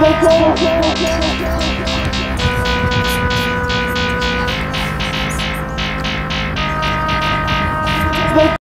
go, go, go, go.